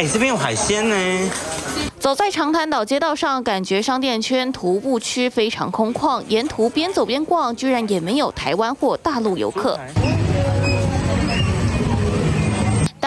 哎，这边有海鲜呢。走在长滩岛街道上，感觉商店圈、徒步区非常空旷，沿途边走边逛，居然也没有台湾或大陆游客。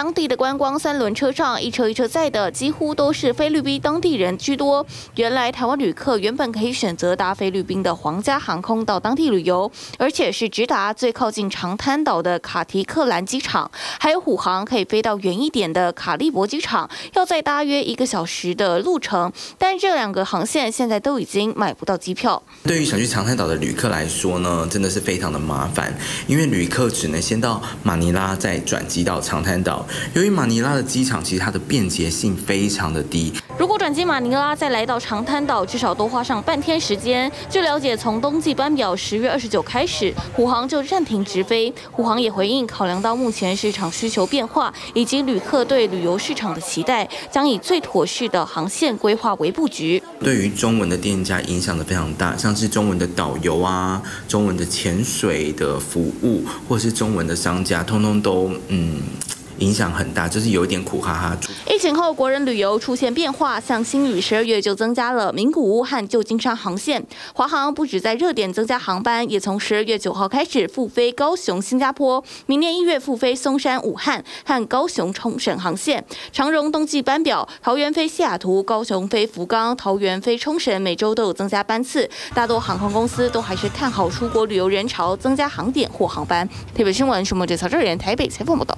当地的观光三轮车上，一车一车载的几乎都是菲律宾当地人居多。原来台湾旅客原本可以选择搭菲律宾的皇家航空到当地旅游，而且是直达最靠近长滩岛的卡提克兰机场，还有虎航可以飞到远一点的卡利伯机场，要再搭约一个小时的路程。但这两个航线现在都已经买不到机票。对于想去长滩岛的旅客来说呢，真的是非常的麻烦，因为旅客只能先到马尼拉，再转机到长滩岛。由于马尼拉的机场其实它的便捷性非常的低，如果转机马尼拉再来到长滩岛，至少多花上半天时间。据了解，从冬季班表十月二十九开始，虎航就暂停直飞。虎航也回应，考量到目前市场需求变化以及旅客对旅游市场的期待，将以最妥适的航线规划为布局。对于中文的店家影响的非常大，像是中文的导游啊、中文的潜水的服务，或是中文的商家，通通都嗯。影响很大，就是有一点苦哈哈。疫情后，国人旅游出现变化，像新宇十二月就增加了名古屋和旧金山航线。华航不止在热点增加航班，也从十二月九号开始复飞高雄、新加坡，明年一月复飞松山、武汉和高雄、冲绳航线。长荣冬季班表，桃园飞西雅图、高雄飞福冈、桃园飞冲绳，每周都有增加班次。大多航空公司都还是看好出国旅游人潮，增加航点或航班。特别新闻，数目这曹志源台北采访报道。